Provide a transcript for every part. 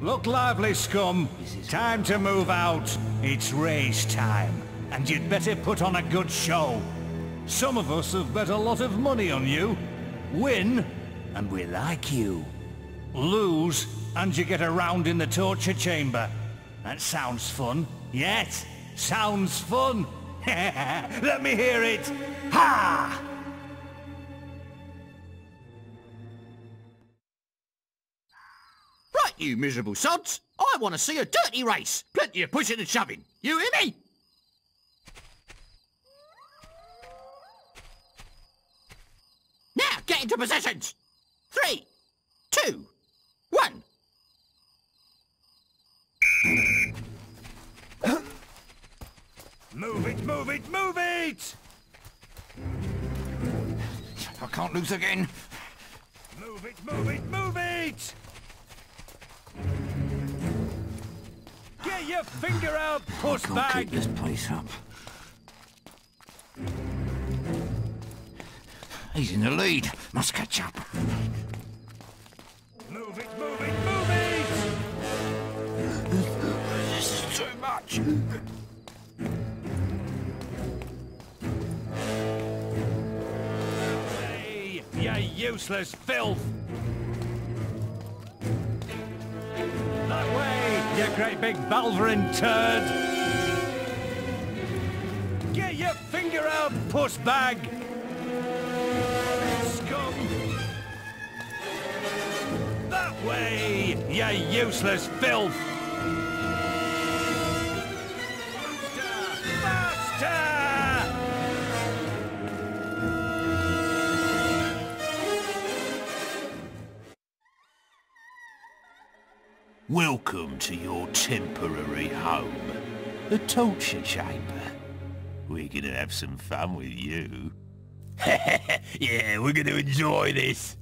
Look lively, scum. Time to move out. It's race time. And you'd better put on a good show. Some of us have bet a lot of money on you. Win, and we like you. Lose, and you get around in the torture chamber. That sounds fun. Yes, sounds fun. Let me hear it. Ha! You miserable sods. I want to see a dirty race. Plenty of pushing and shoving. You hear me? Now, get into positions. Three, two, one. Move it, move it, move it! I can't lose again. Move it, move it, move it! Your finger out, puss Can't bag! keep this place up. He's in the lead. Must catch up. Move it, move it, move it! This is too much. Hey, you useless filth! You great big Balverine turd! Get your finger out, puss bag! Scum! That way, you useless filth! Welcome to your temporary home, the torture chamber. We're gonna have some fun with you. yeah, we're gonna enjoy this.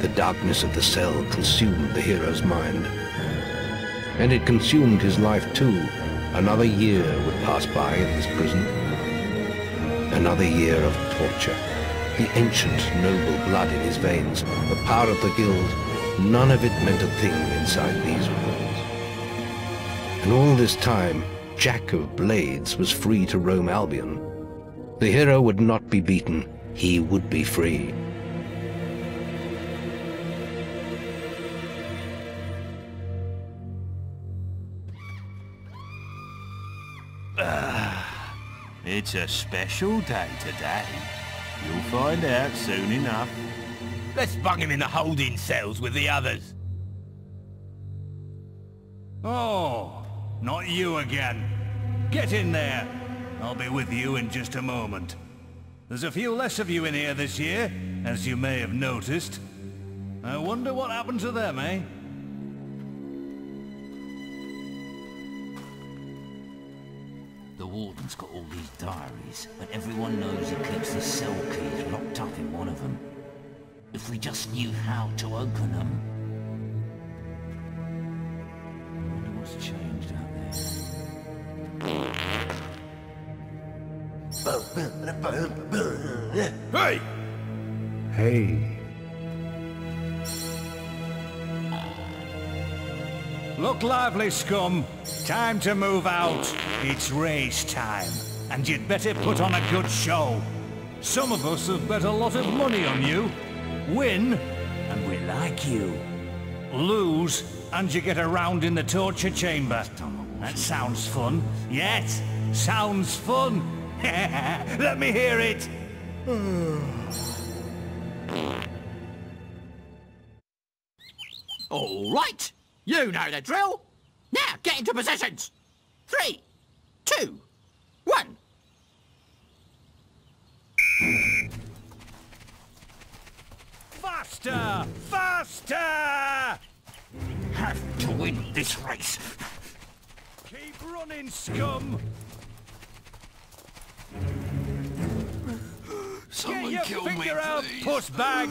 The darkness of the cell consumed the hero's mind. And it consumed his life too. Another year would pass by in this prison. Another year of torture. The ancient, noble blood in his veins, the power of the guild, none of it meant a thing inside these walls. And all this time, Jack of Blades was free to roam Albion. The hero would not be beaten. He would be free. It's a special day today. You'll find out soon enough. Let's bung him in the holding cells with the others. Oh, not you again. Get in there. I'll be with you in just a moment. There's a few less of you in here this year, as you may have noticed. I wonder what happened to them, eh? Warden's got all these diaries, but everyone knows he keeps the cell keys locked up in one of them. If we just knew how to open them. I wonder what's changed out there. Hey! Hey. Look lively, scum. Time to move out. It's race time. And you'd better put on a good show. Some of us have bet a lot of money on you. Win, and we like you. Lose, and you get around in the torture chamber. That sounds fun. Yes, sounds fun. Let me hear it. All right. You know the drill. Now, get into positions. Three, two, one. Faster! Faster! Have to win this race. Keep running, scum! Someone Get kill your me, finger out, please. puss bag!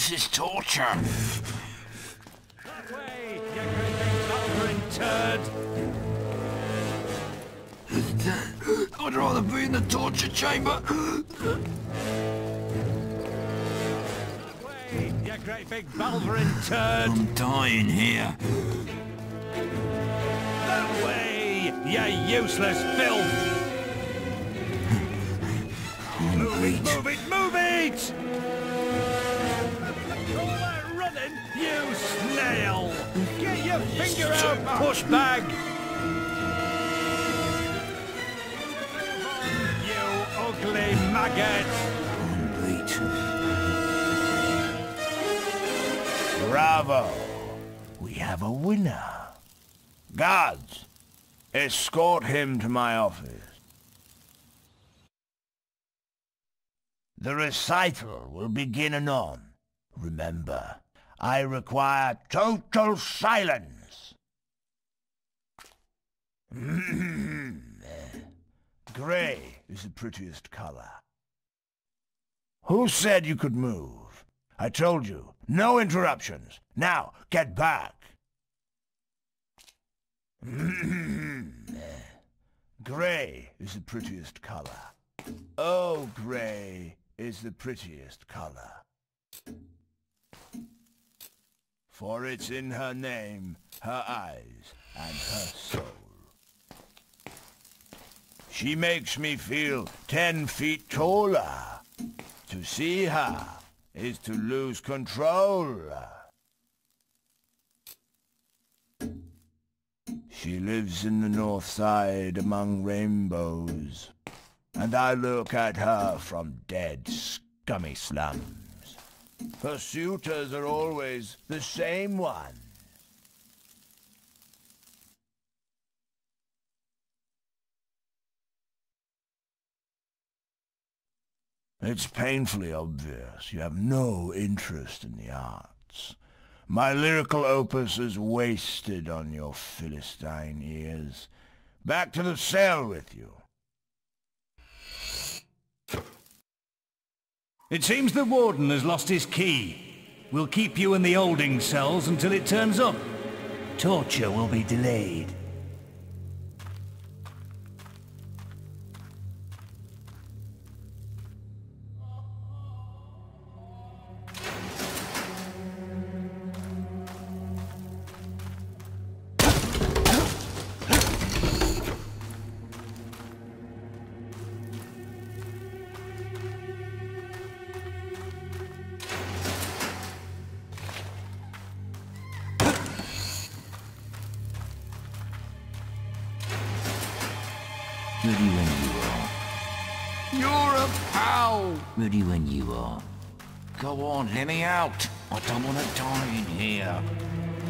This is torture. That way, you turd. I'd rather be in the torture chamber. That way, you great big balverine turd. I'm dying here. That way, you useless filth. move it, move it, move it! You snail! Get your finger out, push bag! You ugly maggot! Bravo! We have a winner. Guards, escort him to my office. The recital will begin anon. Remember, I require total silence. Grey is the prettiest color. Who said you could move? I told you, no interruptions. Now, get back. Grey is the prettiest color. Oh, grey is the prettiest color. For it's in her name, her eyes, and her soul. She makes me feel ten feet taller. To see her is to lose control. She lives in the north side among rainbows, and I look at her from dead, scummy slums. Her suitors are always the same one. It's painfully obvious you have no interest in the arts. My lyrical opus is wasted on your Philistine ears. Back to the cell with you. It seems the Warden has lost his key. We'll keep you in the holding cells until it turns up. Torture will be delayed. You're a pal. Ready when you are. Go on, let me out. I don't want to die in here.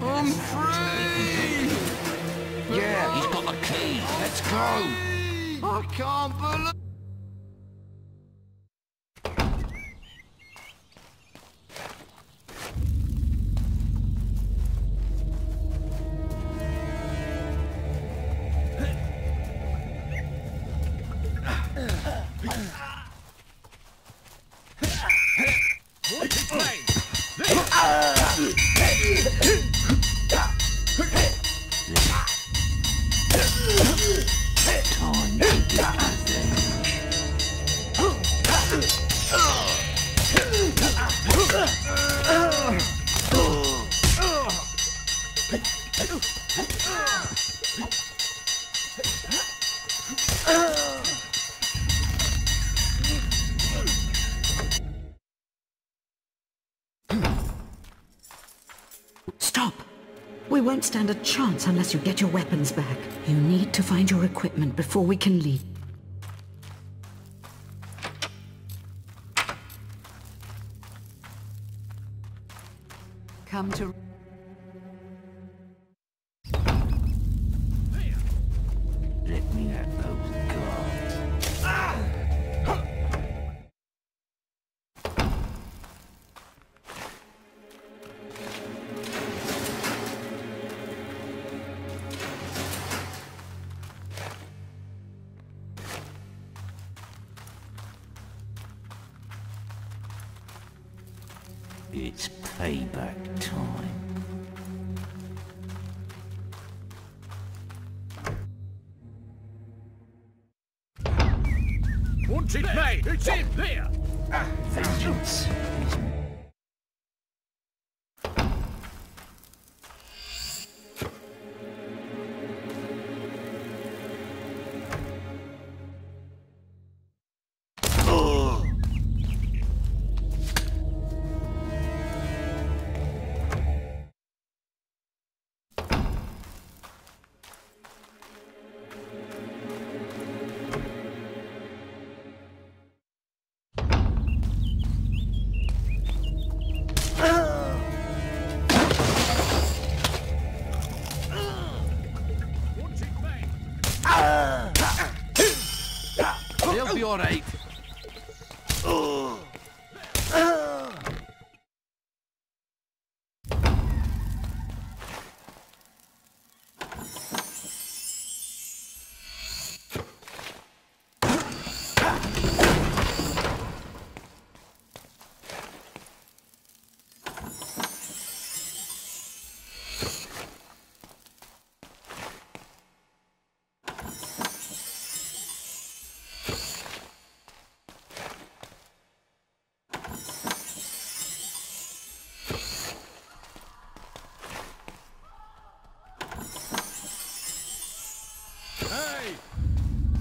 I'm free. Yeah, he's got the key. Let's go. I can't believe. Stop! We won't stand a chance unless you get your weapons back. You need to find your equipment before we can leave. Come to... Let me at those guards. It's payback time.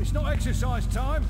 It's not exercise time.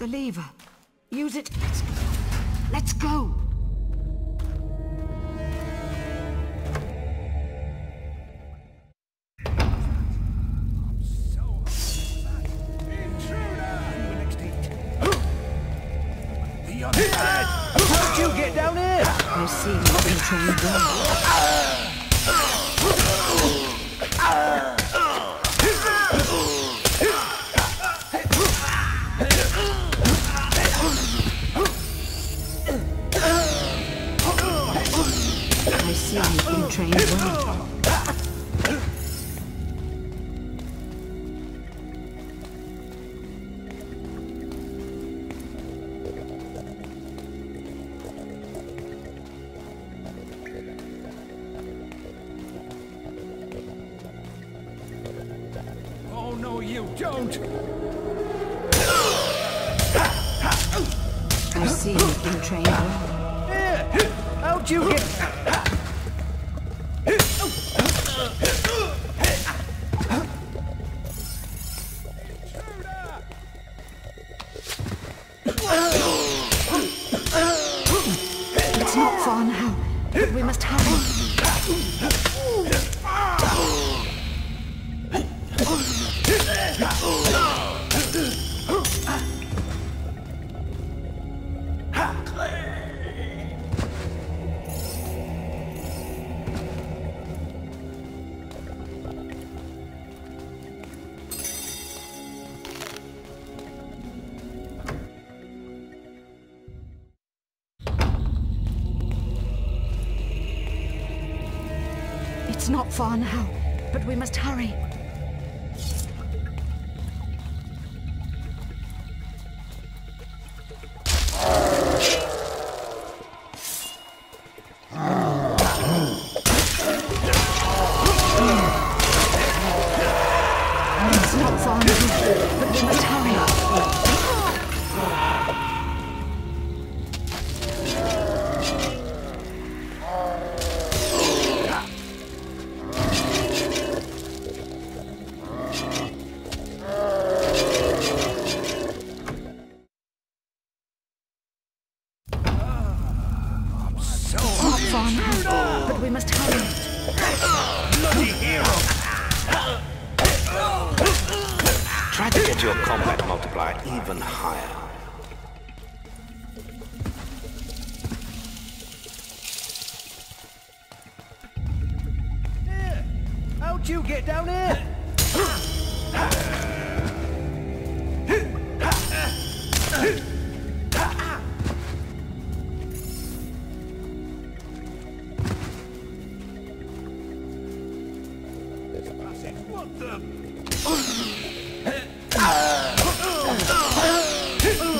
the lever. Use it. Let's, go. see you've been trained well. Far now, but we must hurry. It's not far now, but we must hurry.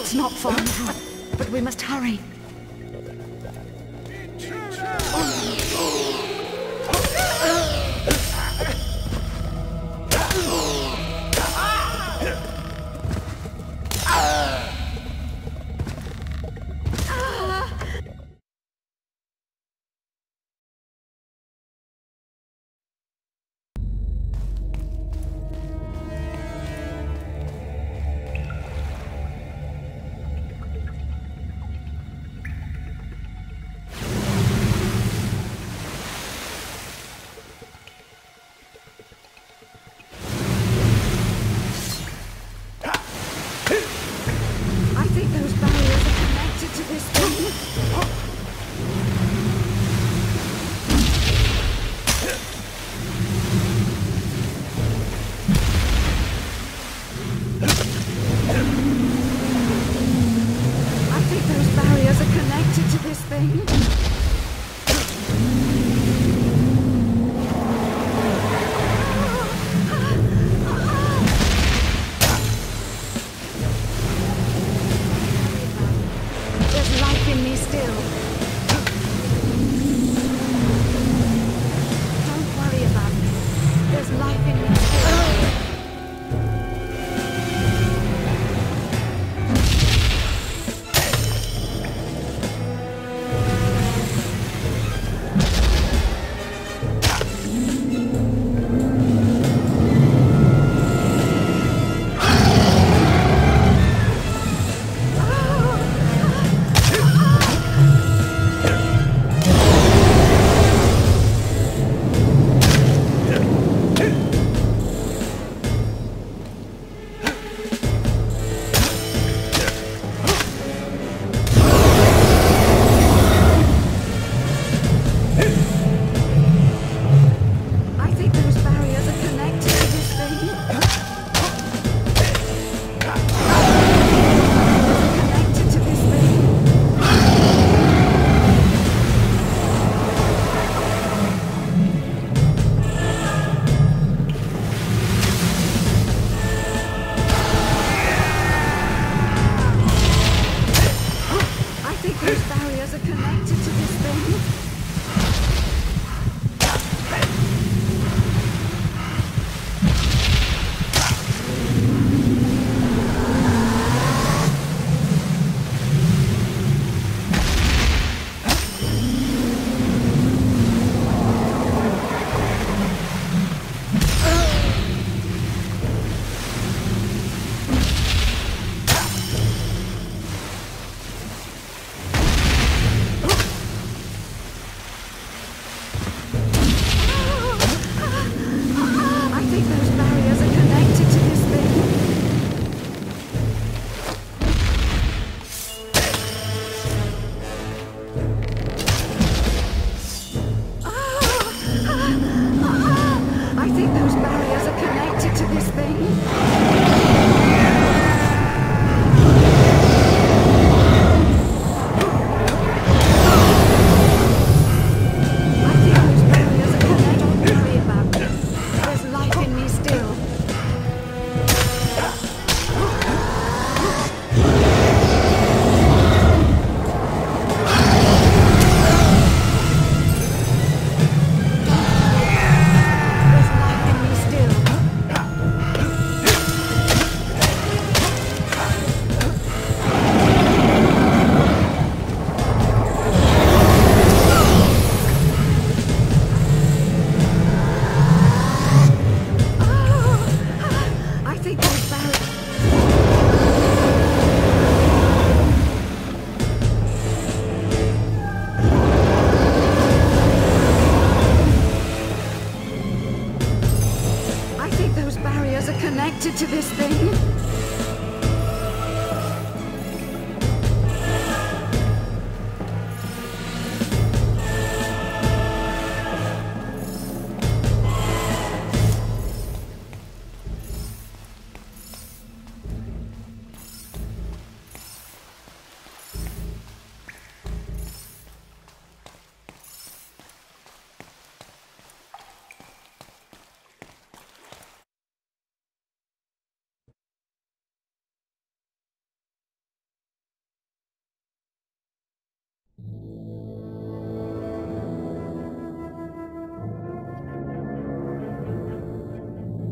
It's not far now, but we must hurry.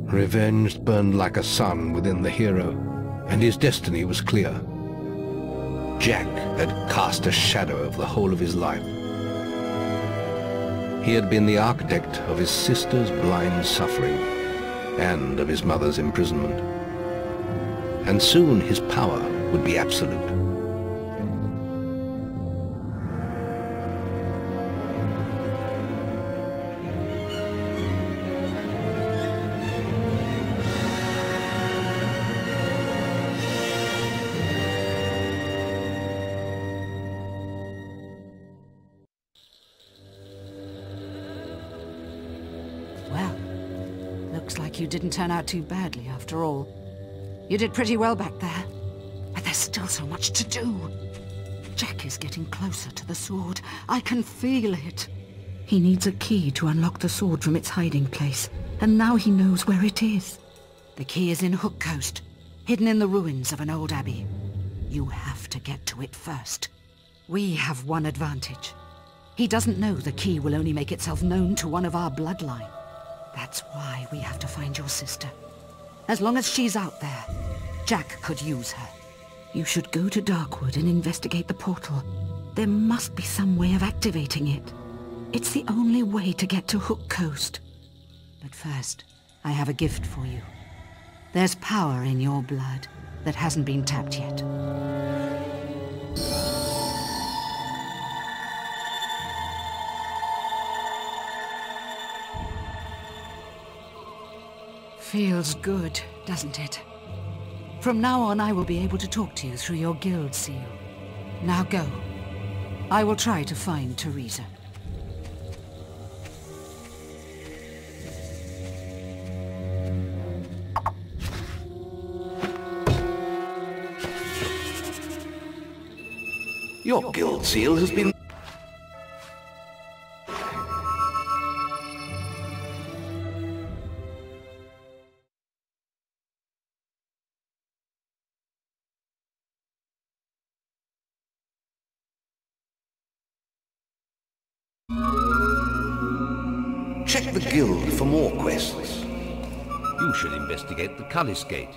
Revenge burned like a sun within the hero, and his destiny was clear. Jack had cast a shadow over the whole of his life. He had been the architect of his sister's blind suffering and of his mother's imprisonment. And soon his power would be absolute. Didn't turn out too badly after all. You did pretty well back there. But there's still so much to do. Jack is getting closer to the sword. I can feel it. He needs a key to unlock the sword from its hiding place. And now he knows where it is. The key is in Hook Coast, hidden in the ruins of an old abbey. You have to get to it first. We have one advantage. He doesn't know the key will only make itself known to one of our bloodline. That's why we have to find your sister. As long as she's out there, Jack could use her. You should go to Darkwood and investigate the portal. There must be some way of activating it. It's the only way to get to Hook Coast. But first, I have a gift for you. There's power in your blood that hasn't been tapped yet. Feels good, doesn't it? From now on, I will be able to talk to you through your guild seal. Now go. I will try to find Theresa. Your guild seal has been...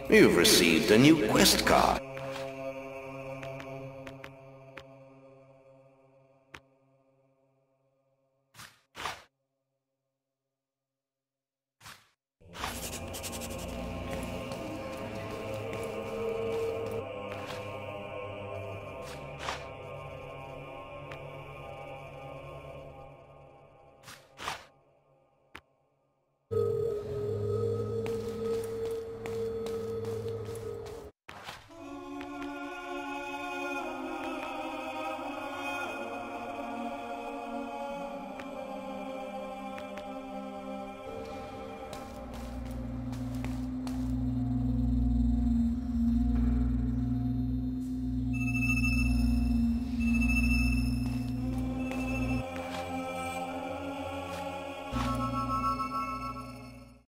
You've received a new quest card.